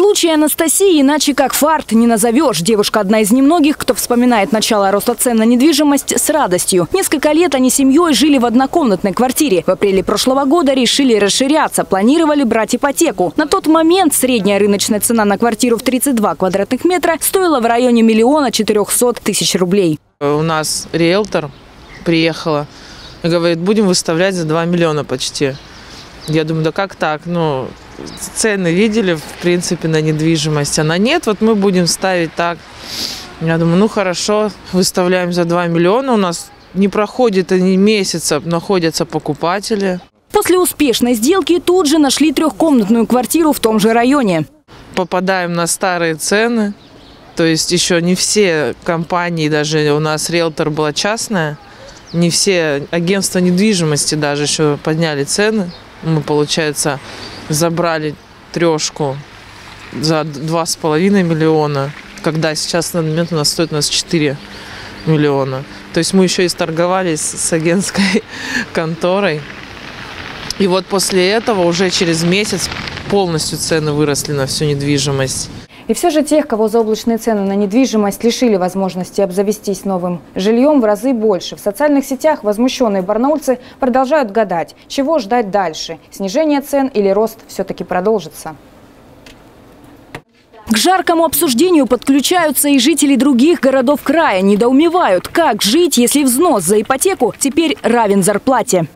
Случай Анастасии иначе как фарт не назовешь. Девушка одна из немногих, кто вспоминает начало роста цен на недвижимость с радостью. Несколько лет они семьей жили в однокомнатной квартире. В апреле прошлого года решили расширяться, планировали брать ипотеку. На тот момент средняя рыночная цена на квартиру в 32 квадратных метра стоила в районе миллиона четырехсот тысяч рублей. У нас риэлтор приехала и говорит, будем выставлять за 2 миллиона почти. Я думаю, да как так? Ну, цены видели, в принципе, на недвижимость. Она нет, вот мы будем ставить так. Я думаю, ну хорошо, выставляем за 2 миллиона. У нас не проходит ни месяца, находятся покупатели. После успешной сделки тут же нашли трехкомнатную квартиру в том же районе. Попадаем на старые цены. То есть еще не все компании, даже у нас риэлтор была частная, не все агентства недвижимости даже еще подняли цены. Мы, получается, забрали трешку за два с половиной миллиона, когда сейчас на момент у нас стоит у нас 4 миллиона. То есть мы еще и торговались с агентской конторой. И вот после этого уже через месяц полностью цены выросли на всю недвижимость. И все же тех, кого заоблачные цены на недвижимость лишили возможности обзавестись новым жильем в разы больше. В социальных сетях возмущенные барнаульцы продолжают гадать, чего ждать дальше. Снижение цен или рост все-таки продолжится. К жаркому обсуждению подключаются и жители других городов края. Недоумевают, как жить, если взнос за ипотеку теперь равен зарплате.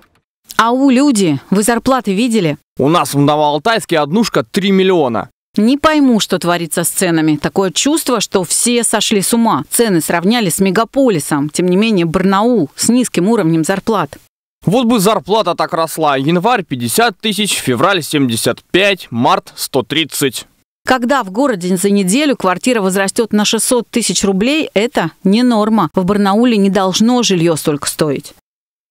Ау, люди, вы зарплаты видели? У нас в Новоалтайске однушка 3 миллиона. Не пойму, что творится с ценами. Такое чувство, что все сошли с ума. Цены сравняли с мегаполисом. Тем не менее, Барнаул с низким уровнем зарплат. Вот бы зарплата так росла. Январь 50 тысяч, февраль 75, март 130. Когда в городе за неделю квартира возрастет на 600 тысяч рублей, это не норма. В Барнауле не должно жилье столько стоить.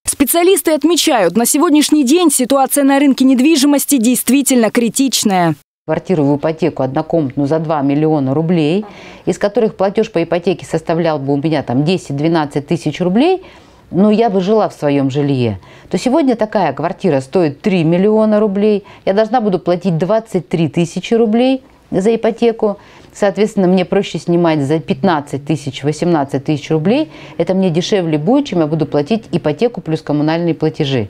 Специалисты отмечают, на сегодняшний день ситуация на рынке недвижимости действительно критичная квартиру в ипотеку однокомнатную за 2 миллиона рублей, из которых платеж по ипотеке составлял бы у меня там 10-12 тысяч рублей, но я бы жила в своем жилье, то сегодня такая квартира стоит 3 миллиона рублей, я должна буду платить 23 тысячи рублей за ипотеку, соответственно, мне проще снимать за 15 тысяч, 18 тысяч рублей, это мне дешевле будет, чем я буду платить ипотеку плюс коммунальные платежи.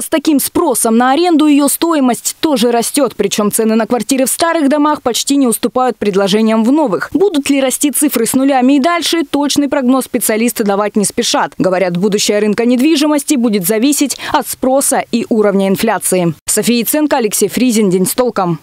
Только с таким спросом на аренду ее стоимость тоже растет. Причем цены на квартиры в старых домах почти не уступают предложениям в новых. Будут ли расти цифры с нулями и дальше, точный прогноз специалисты давать не спешат. Говорят, будущее рынка недвижимости будет зависеть от спроса и уровня инфляции. София Ценко, Алексей Фризин. День с толком.